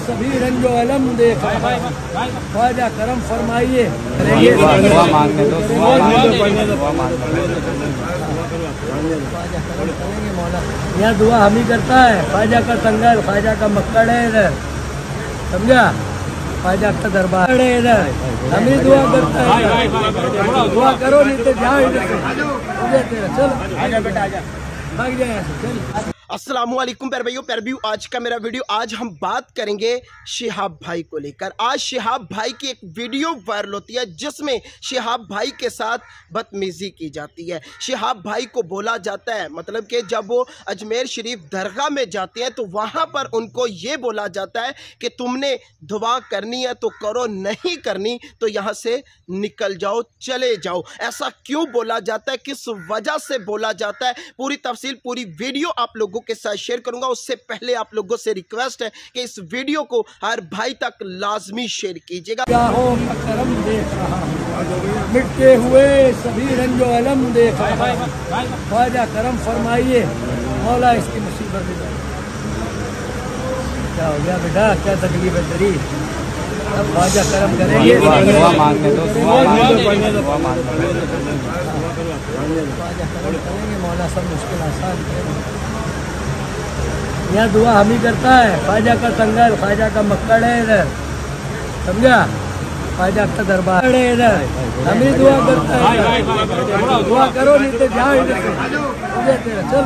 सभी रंजो अलम देख करम फरमाइए यहाँ दुआ हम ही करता है। ख्वाजा का संगल, ख्वाजा का मक्कड़ है इधर। समझा? ख्वाजा का दरबार है इधर। हम ही दुआ करता है। दुआ करो, नहीं तो जाओ इधर से। हो गया तेरा? चल। भाग जाए, चल। अस्सलाम वालेकुम प्यारे भाइयों प्यारे भाइयों, आज का मेरा वीडियो, आज हम बात करेंगे शिहाब भाई को लेकर। आज शिहाब भाई की एक वीडियो वायरल होती है, जिसमें शिहाब भाई के साथ बदतमीजी की जाती है। शिहाब भाई को बोला जाता है मतलब कि जब वो अजमेर शरीफ दरगाह में जाते हैं तो वहाँ पर उनको ये बोला जाता है कि तुमने दुआ करनी है तो करो, नहीं करनी तो यहाँ से निकल जाओ, चले जाओ। ऐसा क्यों बोला जाता है? किस वजह से बोला जाता है? पूरी तफसील, पूरी वीडियो आप लोगों के साथ शेयर करूँगा। उससे पहले आप लोगों से रिक्वेस्ट है कि इस वीडियो को हर भाई तक लाजमी शेयर कीजिएगा। हूँ। मिटते हुए सभी रंजो अलम देख ख्वाजा करम फरमाइए मौला इसकी मुसीबत में जाए। क्या हो गया बेटा? क्या तकलीफ़ है तेरी? अब ख्वाजा करम करेंगे मौला सब मुश्किल आसान करेंगे। यहाँ दुआ हम ही करता है। ख्वाजा का संगल ख्वाजा का मक्कड़ है इधर। समझा? ख्वाजा का दरबार है इधर। हम ही दुआ करता है। दुआ करो नहीं तो जाओ इधर से। चल।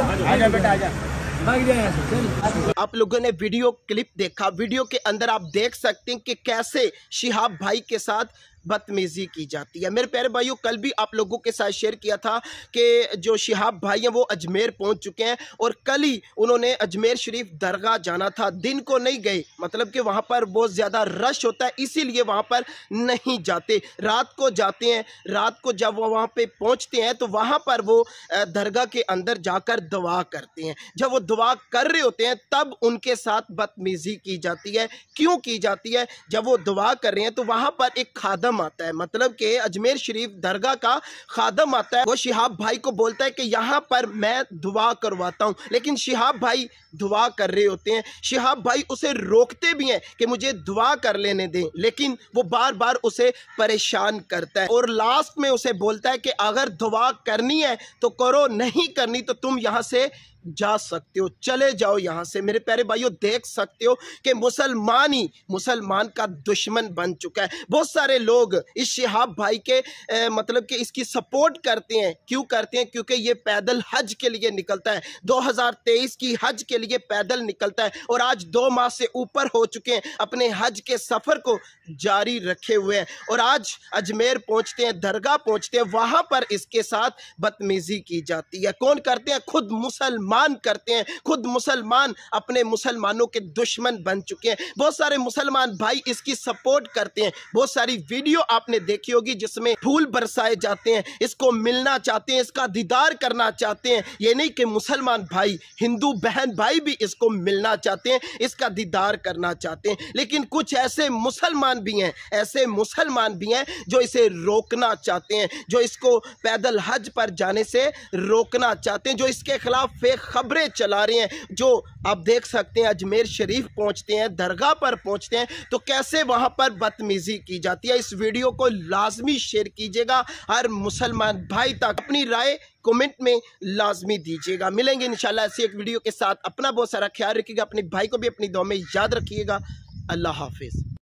यहाँ से चल। आप लोगों ने वीडियो क्लिप देखा। वीडियो के अंदर आप देख सकते हैं कि कैसे शिहाब भाई के साथ बदतमीजी की जाती है। मेरे प्यारे भाइयों, कल भी आप लोगों के साथ शेयर किया था कि जो शिहाब भाई हैं, वो अजमेर पहुँच चुके हैं और कल ही उन्होंने अजमेर शरीफ दरगाह जाना था। दिन को नहीं गए मतलब कि वहाँ पर बहुत ज़्यादा रश होता है, इसीलिए वहाँ पर नहीं जाते। रात को जाते हैं, रात को जब वो वहाँ पर पहुँचते हैं तो वहाँ पर वो दरगाह के अंदर जाकर दुआ करते हैं। जब वो दुआ कर रहे होते हैं, तब उनके साथ बदतमीजी की जाती है। क्यों की जाती है? जब वो दुआ कर रहे हैं तो वहाँ पर एक खादम आता है। मतलब कि अजमेर शरीफ दरगाह का खादम आता है। वो शिहाब भाई को बोलता है कि यहाँ पर मैं दुआ करवाता हूँ। लेकिन शिहाब भाई दुआ कर रहे होते हैं। शिहाब भाई उसे रोकते भी हैं कि मुझे दुआ कर लेने दें। लेकिन वो बार बार उसे परेशान करता है। और लास्ट में उसे बोलता है कि अगर दुआ करनी है तो करो, नहीं करनी तो तुम यहाँ से जा सकते हो चले जाओ यहाँ से। मेरे प्यारे भाइयों देख सकते हो कि मुसलमान ही मुसलमान का दुश्मन बन चुका है। बहुत सारे लोग इस शिहाब भाई के ए, मतलब कि इसकी सपोर्ट करते हैं। क्यों करते हैं? क्योंकि ये पैदल हज के लिए निकलता है। 2023 की हज के लिए पैदल निकलता है और आज दो माह से ऊपर हो चुके हैं। अपने हज के सफ़र को जारी रखे हुए हैं। और आज अजमेर पहुँचते हैं दरगाह पहुँचते हैं। वहाँ पर इसके साथ बदतमीजी की जाती है। कौन करते हैं? खुद मुसलमान करते हैं, खुद मुसलमान अपने मुसलमानों के दुश्मन बन चुके हैं। बहुत सारे मुसलमान भाई इसकी सपोर्ट करते हैं। बहुत सारी वीडियो आपने देखी होगी जिसमें फूल बरसाए जाते हैं, इसको मिलना चाहते हैं, इसका दीदार करना चाहते हैं। ये नहीं कि मुसलमान भाई, हिंदू बहन भाई भी इसको मिलना चाहते हैं, इसका दीदार करना चाहते हैं। लेकिन कुछ ऐसे मुसलमान भी हैं, ऐसे मुसलमान भी हैं जो इसे रोकना चाहते हैं, जो इसको पैदल हज पर जाने से रोकना चाहते हैं, जो इसके खिलाफ फेक खबरें चला रहे हैं, जो आप देख सकते हैं, अजमेर शरीफ पहुँचते हैं, दरगाह पर पहुँचते हैं तो कैसे वहाँ पर बदतमीजी की जाती है? इस वीडियो को लाजमी शेयर कीजिएगा, हर मुसलमान भाई तक अपनी राय कमेंट में लाजमी दीजिएगा। मिलेंगे इंशाल्लाह ऐसी एक वीडियो के साथ। अपना बहुत सारा ख्याल रखिएगा, अपने भाई को भी अपनी दो में याद रखिएगा। अल्लाह हाफिज़।